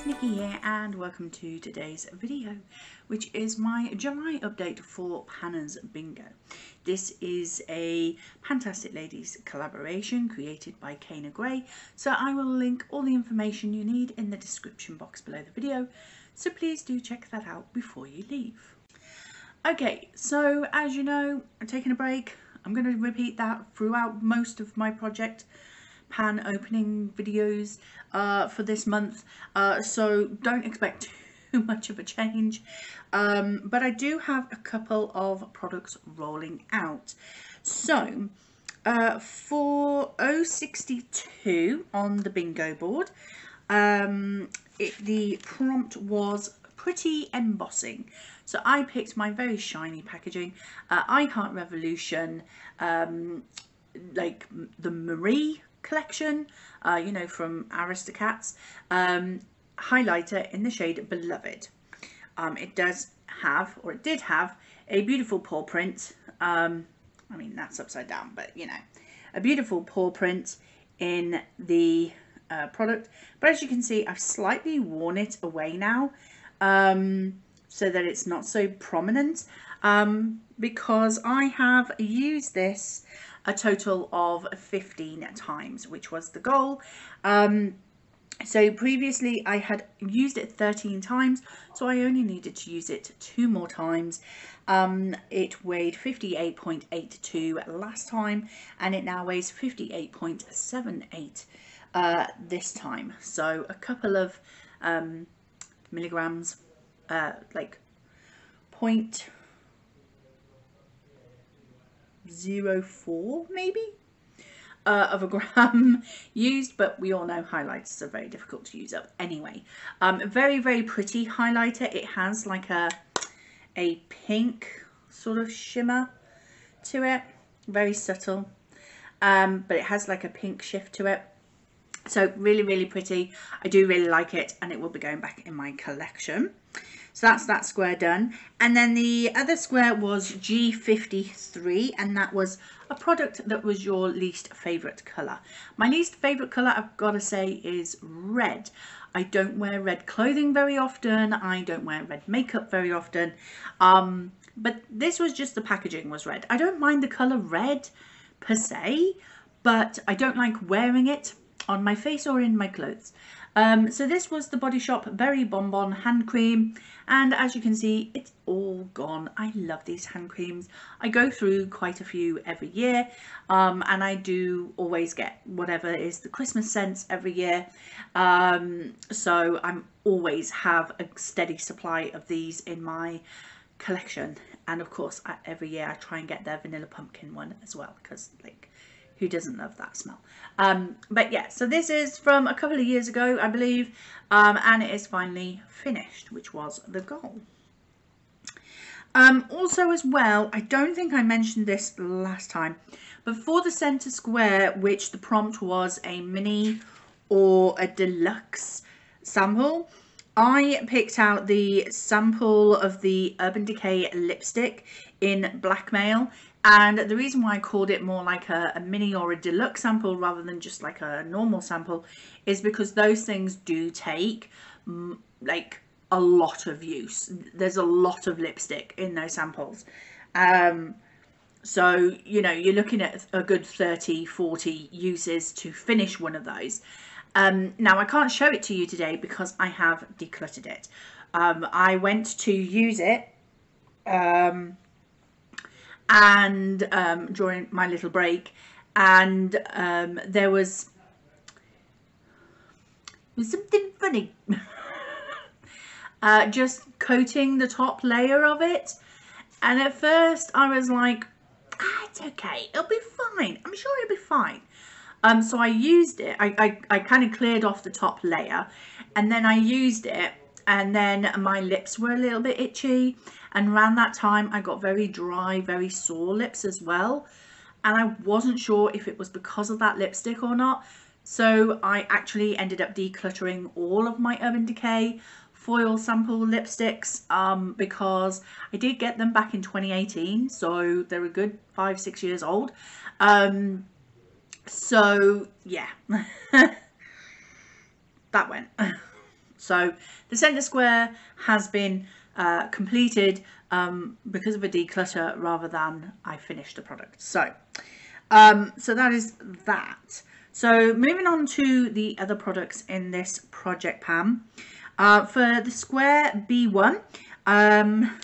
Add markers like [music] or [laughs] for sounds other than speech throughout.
guys, Nikki here and welcome to today's video which is my July update for Panner's Bingo. This is a Pantastic Ladies collaboration created by Caena Grey so I will link all the information you need in the description box below the video so please do check that out before you leave. Okay so as you know I'm taking a break I'm going to repeat that throughout most of my project pan opening videos uh, for this month. Uh, so don't expect [laughs] too much of a change. Um, but I do have a couple of products rolling out. So uh, for 062 on the bingo board um, it, the prompt was pretty embossing. So I picked my very shiny packaging uh, I Heart Revolution um, like the Marie collection, uh, you know, from Aristocats, um, highlighter in the shade Beloved. Um, it does have, or it did have, a beautiful paw print. Um, I mean, that's upside down, but you know, a beautiful paw print in the uh, product. But as you can see, I've slightly worn it away now um, so that it's not so prominent um, because I have used this a total of 15 times, which was the goal. Um, so previously I had used it 13 times, so I only needed to use it two more times. Um, it weighed 58.82 last time, and it now weighs 58.78 uh, this time. So a couple of um, milligrams, uh, like point 0.04 maybe? Uh, of a [laughs] gram used but we all know highlighters are very difficult to use up anyway. Um, very very pretty highlighter. It has like a a pink sort of shimmer to it. Very subtle. Um, but it has like a pink shift to it. So really really pretty. I do really like it and it will be going back in my collection so that's that square done. And then the other square was G53 and that was a product that was your least favourite colour. My least favourite colour, I've got to say, is red. I don't wear red clothing very often. I don't wear red makeup very often. Um, but this was just the packaging was red. I don't mind the colour red per se, but I don't like wearing it on my face or in my clothes. Um, so this was the Body Shop Berry Bonbon Hand Cream and as you can see it's all gone. I love these hand creams. I go through quite a few every year um, and I do always get whatever is the Christmas scents every year um, so I'm always have a steady supply of these in my collection and of course every year I try and get their vanilla pumpkin one as well because like who doesn't love that smell. Um, but yeah so this is from a couple of years ago I believe um, and it is finally finished which was the goal. Um, also as well I don't think I mentioned this last time but for the center square which the prompt was a mini or a deluxe sample I picked out the sample of the Urban Decay lipstick in Blackmail and the reason why I called it more like a, a, mini or a deluxe sample rather than just like a normal sample is because those things do take like a lot of use. There's a lot of lipstick in those samples. Um, so, you know, you're looking at a good 30, 40 uses to finish one of those. Um, now, I can't show it to you today because I have decluttered it. Um, I went to use it um, and um, during my little break and um, there was, something funny. [laughs] Uh, just coating the top layer of it. And at first I was like ah, it's okay it'll be fine. I'm sure it'll be fine. Um, so I used it I, I, I kind of cleared off the top layer and then I used it and then my lips were a little bit itchy and around that time I got very dry very sore lips as well. And I wasn't sure if it was because of that lipstick or not. So I actually ended up decluttering all of my Urban Decay foil sample lipsticks um, because I did get them back in 2018 so they're a good five six years old. Um, so yeah. [laughs] That went. [laughs] So the centre square has been uh, completed um, because of a declutter rather than I finished the product. So, um, so that is that. So moving on to the other products in this project pan. Uh, for the square B1, um,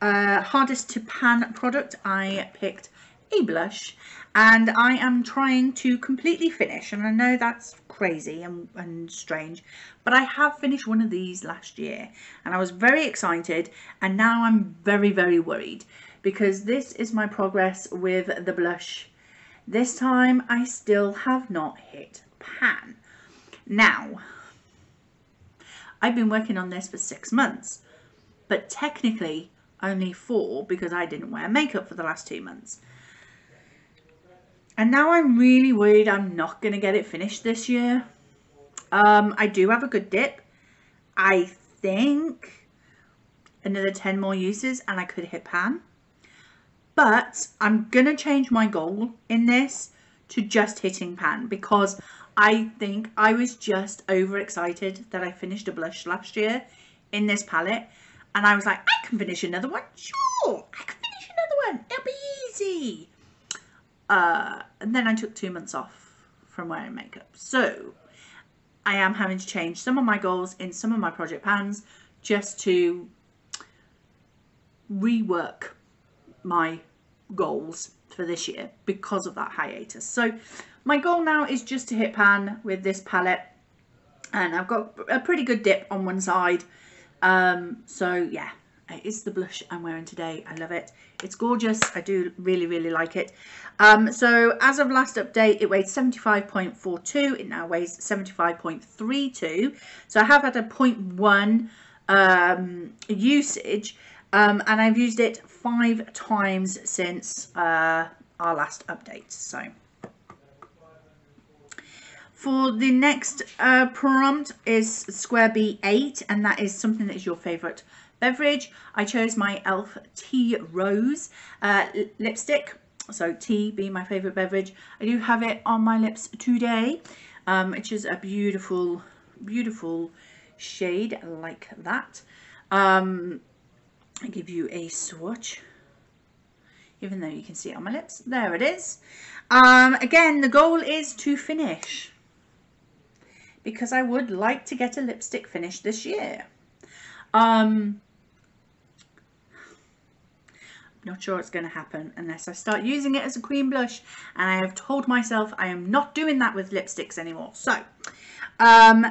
uh, hardest to pan product, I picked a blush and I am trying to completely finish and I know that's crazy and, and strange but I have finished one of these last year and I was very excited and now I'm very very worried because this is my progress with the blush. This time I still have not hit pan. Now I've been working on this for six months but technically only four because I didn't wear makeup for the last two months and now I'm really worried I'm not going to get it finished this year. Um, I do have a good dip. I think another 10 more uses and I could hit pan. But I'm going to change my goal in this to just hitting pan because I think I was just overexcited that I finished a blush last year in this palette. And I was like, I can finish another one. Sure, I can finish another one. It'll be easy. Uh, and then I took two months off from wearing makeup. So I am having to change some of my goals in some of my project plans just to rework my goals for this year because of that hiatus. So my goal now is just to hit pan with this palette and I've got a pretty good dip on one side. Um, so yeah, it is the blush I'm wearing today. I love it. It's gorgeous. I do really, really like it. Um, so as of last update, it weighed 75.42. It now weighs 75.32. So I have had a 0.1 um, usage um, and I've used it five times since uh, our last update. So for the next uh, prompt is Square B8 and that is something that is your favourite beverage. I chose my e.l.f. Tea Rose uh, lipstick. So tea being my favourite beverage. I do have it on my lips today, um, which is a beautiful, beautiful shade like that. Um, I give you a swatch even though you can see it on my lips. There it is. Um, again, the goal is to finish because I would like to get a lipstick finish this year. Um, not sure it's going to happen unless I start using it as a cream blush. And I have told myself I am not doing that with lipsticks anymore. So, um,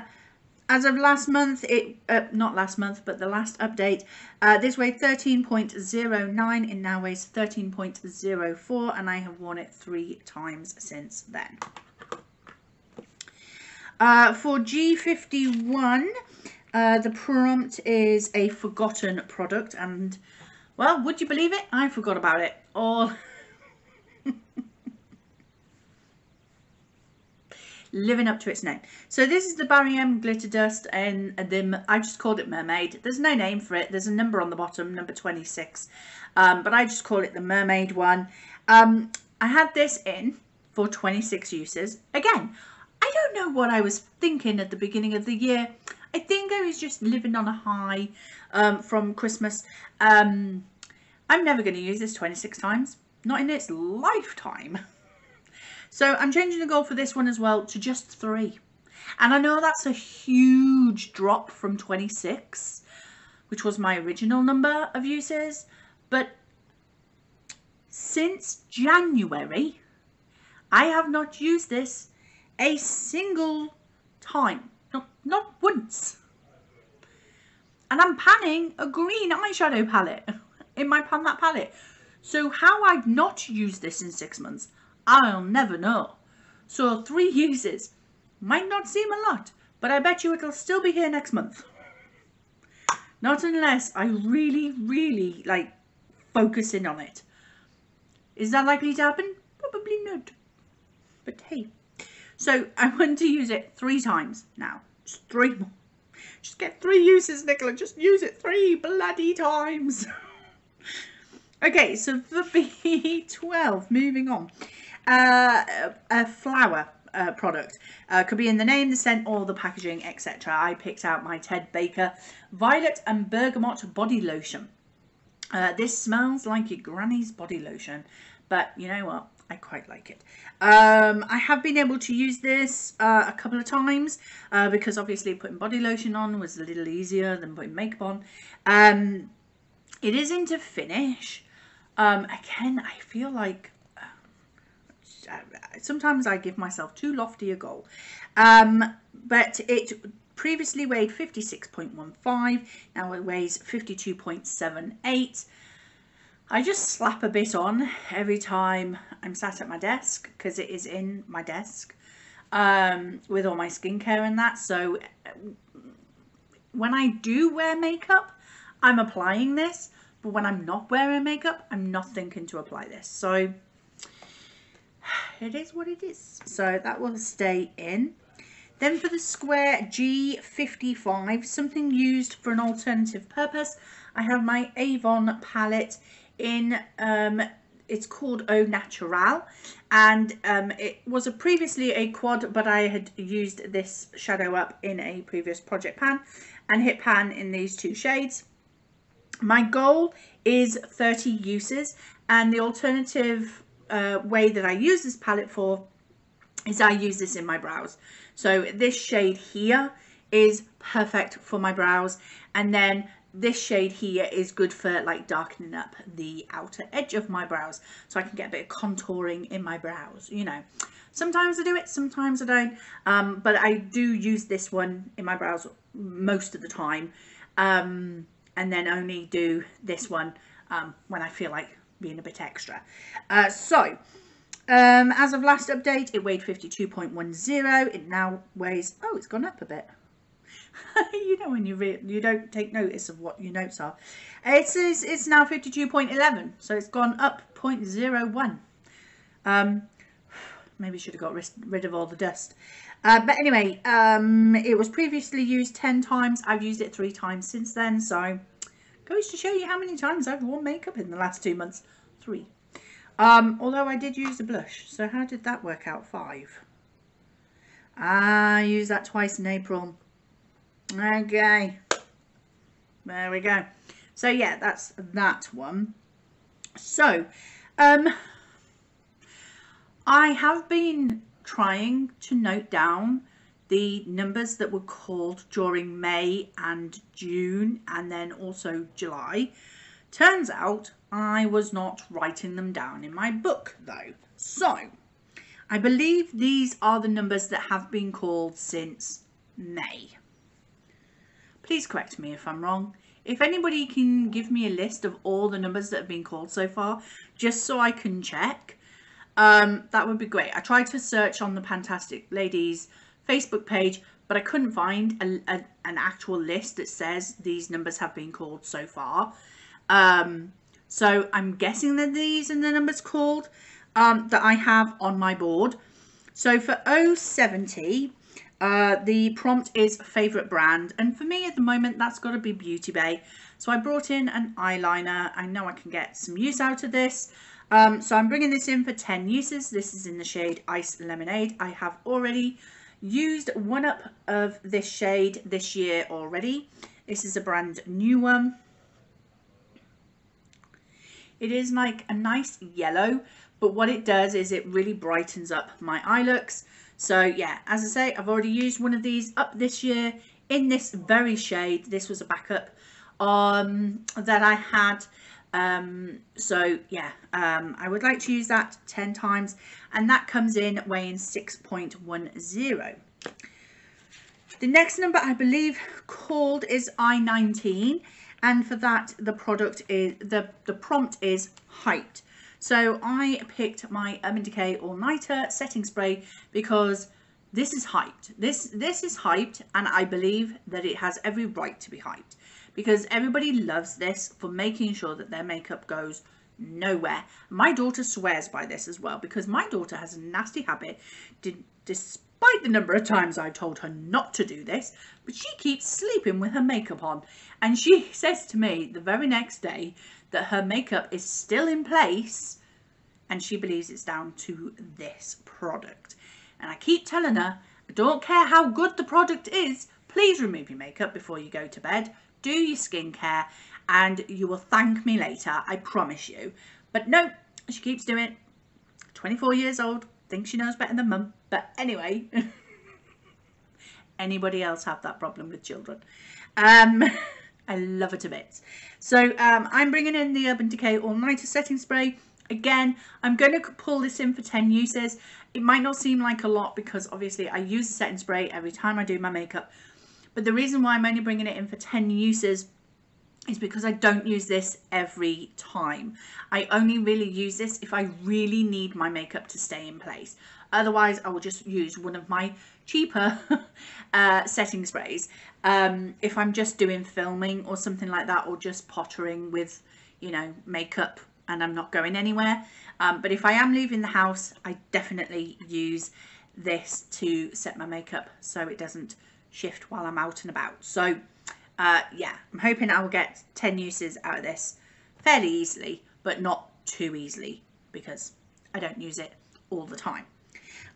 as of last month, it uh, not last month, but the last update, uh, this weighed 13.09. It now weighs 13.04 and I have worn it three times since then. Uh, for G51, uh, the prompt is a forgotten product and well, would you believe it? I forgot about it. All [laughs] living up to its name. So this is the Barry M glitter dust and the I just called it mermaid. There's no name for it. There's a number on the bottom, number 26. Um, but I just call it the mermaid one. Um, I had this in for 26 uses. Again, I don't know what I was thinking at the beginning of the year. I think I was just living on a high um, from Christmas. Um, I'm never going to use this 26 times, not in its lifetime. [laughs] so I'm changing the goal for this one as well to just three. And I know that's a huge drop from 26, which was my original number of uses. But since January, I have not used this a single time. Not, not once. And I'm panning a green eyeshadow palette [laughs] in my Pan That palette. So how I've not used this in six months, I'll never know. So three [laughs] uses might not seem a lot, but I bet you it'll still be here next month. Not unless I really, really like focus in on it. Is that likely to happen? Probably not. But hey. So I [laughs] want to use it three times now. Just three more. Just get three uses, Nicola. Just use it three bloody times. [laughs] Okay, so for [laughs] B12, moving on. Uh, a flower. uh, product. Uh, could be in the name, the scent, or the packaging, etc. I picked out my Ted Baker Violet and Bergamot Body Lotion. Uh, this smells like your granny's body lotion, but you know what? I quite like it. Um, I have been able to use this uh, a couple of times uh, because obviously putting body lotion on was a little easier than putting makeup on. Um, it is into finish. Um, again, I feel like uh, sometimes I give myself too lofty a goal. Um, but it previously weighed 56.15, now it weighs 52.78. I just slap a bit on every time I'm sat at my desk because it is in my desk um, with all my skincare and that. So when I do wear makeup, I'm applying this. But when I'm not wearing makeup, I'm not thinking to apply this. So [sighs] it is what it is. So that will stay in. Then for the square G55, something used for an alternative purpose, I have my Avon palette in um, it's called Au Natural and um, it was a previously a quad but I had used this shadow up in a previous project pan and hit pan in these two shades. My goal is 30 uses and the alternative uh, way that I use this palette for is I use this in my brows. So this shade here is perfect for my brows and then this shade here is good for like darkening up the outer edge of my brows so I can get a bit of contouring in my brows you know sometimes I do it sometimes I don't um, but I do use this one in my brows most of the time um, and then only do this one um, when I feel like being a bit extra uh, so um, as of last update it weighed 52.10 it now weighs oh it's gone up a bit [laughs] you know when you you don't take notice of what your notes are. It says it's now 52.11, so it's gone up 0.01. Um, [sighs] maybe should have got rid of all the dust. Uh, but anyway, um, it was previously used 10 times. I've used it three times since then, so goes to show you how many times I've worn makeup in the last two months. Three. Um, although I did use a blush, so how did that work out? Five. I used that twice in April. Okay. There we go. So yeah, that's that one. So, um, I have been trying to note down the numbers that were called during May and June and then also July. Turns out I was not writing them down in my book though. So, I believe these are the numbers that have been called since May. Please correct me if I'm wrong. If anybody can give me a list of all the numbers that have been called so far, just so I can check, um, that would be great. I tried to search on the Pantastic Ladies Facebook page, but I couldn't find a, a, an actual list that says these numbers have been called so far. Um, so I'm guessing that these are the numbers called um, that I have on my board. So for 070, uh, the prompt is favourite brand and for me at the moment that's got to be Beauty Bay. So I brought in an eyeliner. I know I can get some use out of this. Um, so I'm bringing this in for 10 uses. This is in the shade Ice Lemonade. I have already used one up of this shade this year already. This is a brand new one. It is like a nice yellow, but what it does is it really brightens up my eye looks. So yeah, as I say, I've already used one of these up this year in this very shade. This was a backup um, that I had. Um, so yeah, um, I would like to use that 10 times and that comes in weighing 6.10. The next number I believe called is I-19 and for that the product is the the prompt is hyped so I picked my Urban Decay All Nighter setting spray because this is hyped. This, this is hyped and I believe that it has every right to be hyped because everybody loves this for making sure that their makeup goes nowhere. My daughter swears by this as well because my daughter has a nasty habit despite the number of times I told her not to do this, but she keeps sleeping with her makeup on. And she [laughs] says to me the very next day that her makeup is still in place and she believes it's down to this product. And I keep telling her, I don't care how good the product is, please remove your makeup before you go to bed. Do your skincare and you will thank me later, I promise you. But no, she keeps doing it. 24 years old, thinks she knows better than mum. But anyway, [laughs] anybody else have that problem with children? Um, [laughs] I love it a bit. So um, I'm bringing in the Urban Decay All Nighter Setting Spray. Again, I'm going to pull this in for 10 uses. It might not seem like a lot because obviously I use the setting spray every time I do my makeup. But the reason why I'm only bringing it in for 10 uses is because I don't use this every time. I only really use this if I really need my makeup to stay in place. Otherwise, I will just use one of my cheaper [laughs] uh, setting sprays. Um, if I'm just doing filming or something like that, or just pottering with, you know, makeup and I'm not going anywhere. Um, but if I am leaving the house, I definitely use this to set my makeup so it doesn't shift while I'm out and about. So uh, yeah, I'm hoping I will get 10 uses out of this fairly easily, but not too easily because I don't use it all the time.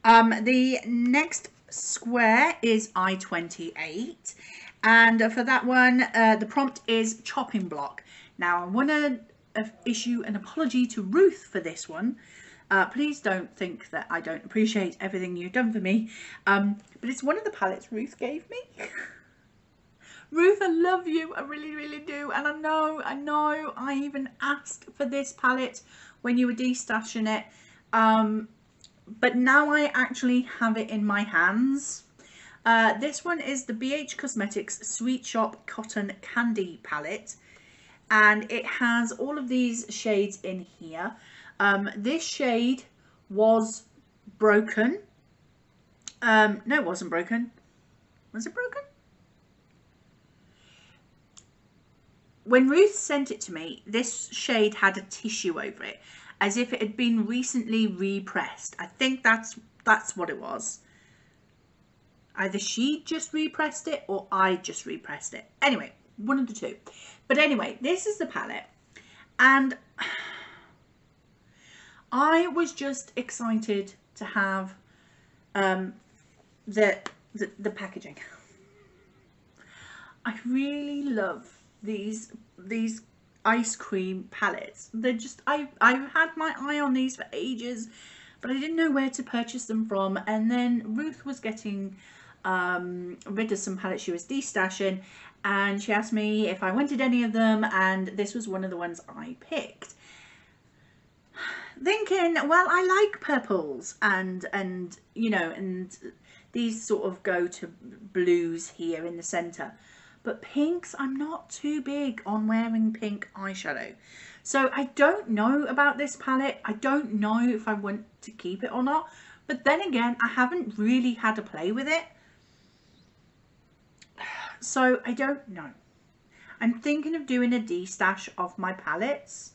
Um, the next square is I-28 and for that one uh, the prompt is chopping block. Now I want to issue an apology to Ruth for this one. Uh, please don't think that I don't appreciate everything you've done for me, um, but it's one of the palettes Ruth gave me. [laughs] Ruth, I love you. I really, really do. And I know, I know, I even asked for this palette when you were destashing it. Um, but now I actually have it in my hands. Uh, this one is the BH Cosmetics Sweet Shop Cotton Candy palette. And it has all of these shades in here. Um, this shade was broken. Um, no, it wasn't broken. Was it broken? when Ruth sent it to me, this shade had a tissue over it, as if it had been recently repressed. I think that's that's what it was. Either she just repressed it or I just repressed it. Anyway, one of the two. But anyway, this is the palette. And I was just excited to have um, the, the, the packaging. I really love these these ice cream palettes. They're just I I've had my eye on these for ages, but I didn't know where to purchase them from. And then Ruth was getting um, rid of some palettes she was destashing, and she asked me if I wanted any of them, and this was one of the ones I picked. Thinking, well, I like purples and and you know and these sort of go to blues here in the centre. But pinks, I'm not too big on wearing pink eyeshadow. So I don't know about this palette. I don't know if I want to keep it or not. But then again, I haven't really had a play with it. So I don't know. I'm thinking of doing a destash of my palettes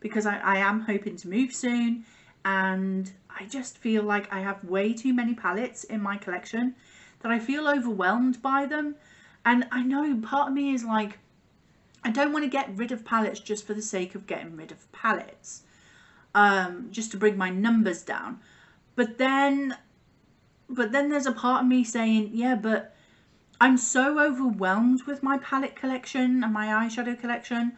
because I, I am hoping to move soon and I just feel like I have way too many palettes in my collection that I feel overwhelmed by them and I know part of me is like, I don't want to get rid of palettes just for the sake of getting rid of palettes. Um, just to bring my numbers down. But then, but then there's a part of me saying, yeah, but I'm so overwhelmed with my palette collection and my eyeshadow collection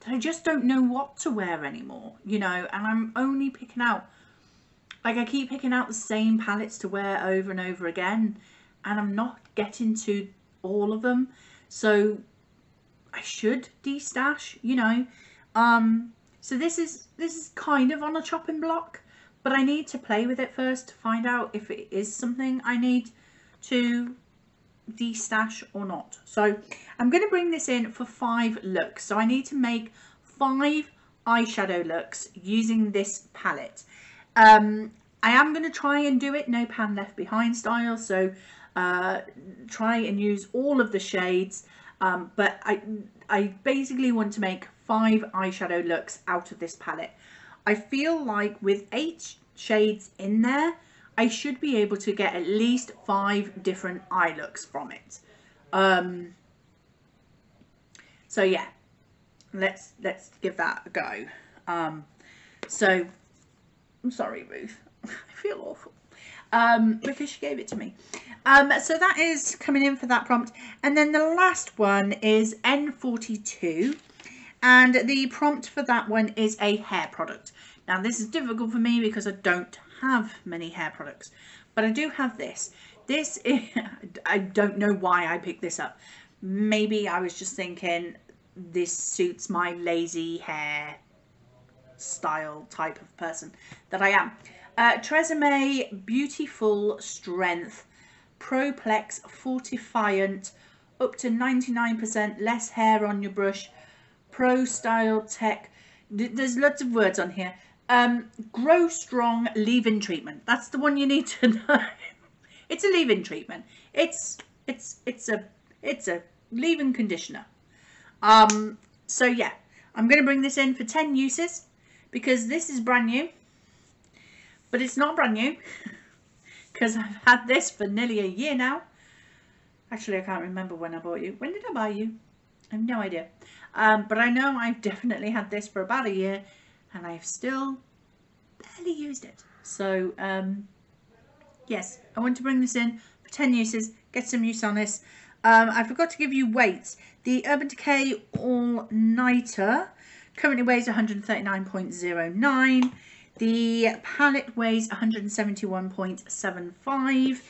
that I just don't know what to wear anymore, you know, and I'm only picking out, like I keep picking out the same palettes to wear over and over again, and I'm not getting to all of them. So I should destash, you know. Um, so this is this is kind of on a chopping block, but I need to play with it first to find out if it is something I need to destash or not. So I'm going to bring this in for five looks. So I need to make five eyeshadow looks using this palette. Um, I am going to try and do it no pan left behind style. So uh, try and use all of the shades um, but I, I basically want to make five eyeshadow looks out of this palette. I feel like with eight shades in there I should be able to get at least five different eye looks from it. Um, so yeah, let's let's give that a go. Um, so I'm sorry, Ruth. [laughs] I feel awful. um, because she gave it to me. Um, so that is coming in for that prompt. And then the last one is N42. And the prompt for that one is a hair product. Now this is difficult for me because I don't have many hair products. But I do have this. This, [laughs] is, I don't know why I picked this up. Maybe I was just thinking this suits my lazy hair style type of person that I am. Uh, Tresemme Beautiful Strength Proplex Fortifiant up to 99% less hair on your brush Pro Style Tech there's lots of words on here um, Grow Strong leave-in treatment that's the one you need to [laughs] know it's a leave-in treatment it's it's it's a it's a leave-in conditioner um so yeah I'm going to bring this in for 10 uses because this is brand new but it's not brand new [laughs] because I've had this for nearly a year now. Actually, I can't remember when I bought you. When did I buy you? I have no idea. Um, but I know I've [laughs] definitely had this for about a year and I've still barely used it. So, um, yes, I want to bring this in for 10 uses, get some use on this. Um, I forgot to give you weights. The Urban Decay All Nighter currently weighs 139.09. The palette weighs 171.75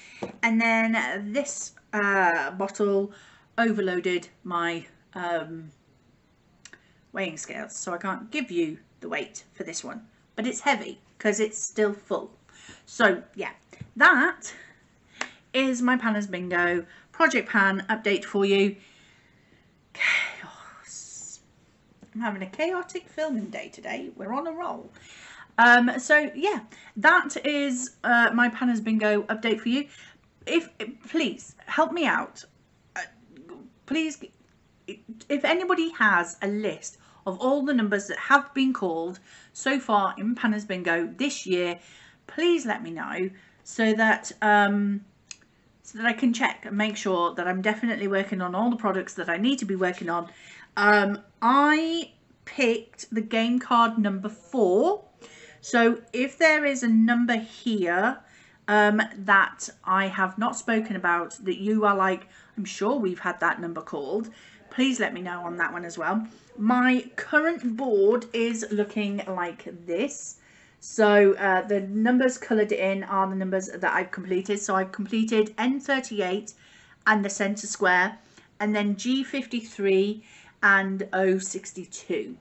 and then this uh, bottle overloaded my um, weighing scales so I can't give you the weight for this one but it's heavy because it's still full. So yeah, that is my Panner's Bingo Project Pan update for you. Chaos. I'm having a chaotic filming day today. We're on a roll. Um, so yeah, that is uh, my Panner's Bingo update for you. If please help me out, uh, please, if anybody has a list of all the numbers that have been called so far in Panner's Bingo this year, please let me know so that um, so that I can check and make sure that I'm definitely working on all the products that I need to be working on. Um, I picked the game card number four so if there is a number here um, that I have not spoken about that you are like, I'm sure we've had that number called, please let me know on that one as well. My current board is looking like this. So uh, the numbers coloured in are the numbers that I've completed. So I've completed N38 and the centre square and then G53 and O62.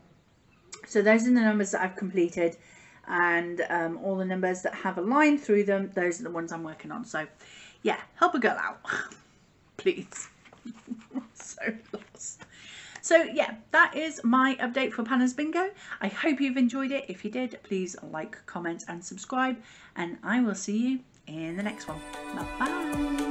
So those are the numbers that I've completed and um, all the numbers that have a line through them those are the ones I'm working on so yeah help a girl out [laughs] please [laughs] so lost so yeah that is my update for Panner's Bingo. I hope you've enjoyed it. If you did please like comment and subscribe and I will see you in the next one. Bye bye